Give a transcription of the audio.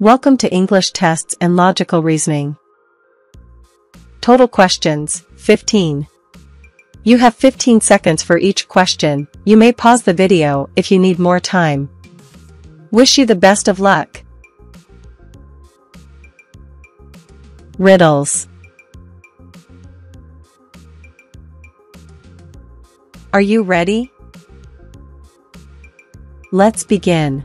Welcome to English tests and logical reasoning. Total questions, 15. You have 15 seconds for each question, you may pause the video if you need more time. Wish you the best of luck. Riddles. Are you ready? Let's begin.